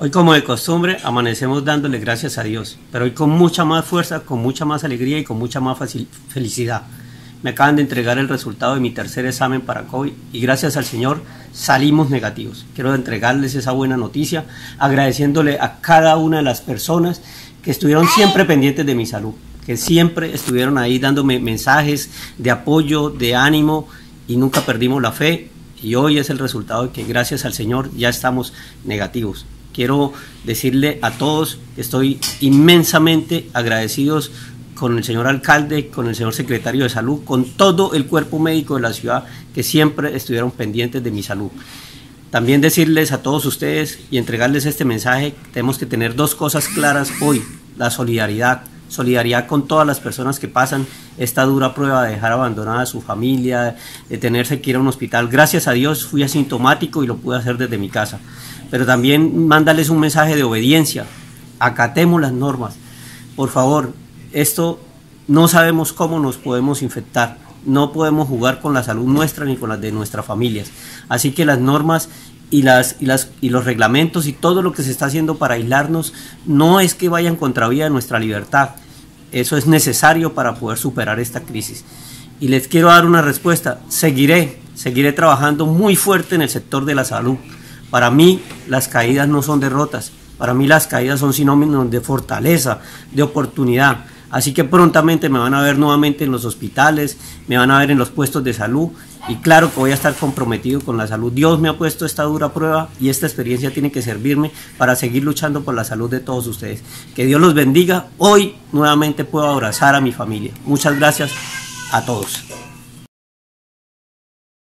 Hoy como de costumbre amanecemos dándole gracias a Dios, pero hoy con mucha más fuerza, con mucha más alegría y con mucha más felicidad. Me acaban de entregar el resultado de mi tercer examen para COVID y gracias al Señor salimos negativos. Quiero entregarles esa buena noticia agradeciéndole a cada una de las personas que estuvieron siempre pendientes de mi salud, que siempre estuvieron ahí dándome mensajes de apoyo, de ánimo y nunca perdimos la fe y hoy es el resultado de que gracias al Señor ya estamos negativos quiero decirle a todos que estoy inmensamente agradecidos con el señor alcalde, con el señor secretario de salud, con todo el cuerpo médico de la ciudad que siempre estuvieron pendientes de mi salud. También decirles a todos ustedes y entregarles este mensaje, tenemos que tener dos cosas claras hoy, la solidaridad, solidaridad con todas las personas que pasan esta dura prueba de dejar abandonada a su familia, de tenerse que ir a un hospital. Gracias a Dios fui asintomático y lo pude hacer desde mi casa pero también mándales un mensaje de obediencia. Acatemos las normas. Por favor, esto no sabemos cómo nos podemos infectar. No podemos jugar con la salud nuestra ni con la de nuestras familias. Así que las normas y, las, y, las, y los reglamentos y todo lo que se está haciendo para aislarnos no es que vayan contra vía de nuestra libertad. Eso es necesario para poder superar esta crisis. Y les quiero dar una respuesta. Seguiré, seguiré trabajando muy fuerte en el sector de la salud. Para mí las caídas no son derrotas, para mí las caídas son sinónimos de fortaleza, de oportunidad. Así que prontamente me van a ver nuevamente en los hospitales, me van a ver en los puestos de salud y claro que voy a estar comprometido con la salud. Dios me ha puesto esta dura prueba y esta experiencia tiene que servirme para seguir luchando por la salud de todos ustedes. Que Dios los bendiga. Hoy nuevamente puedo abrazar a mi familia. Muchas gracias a todos.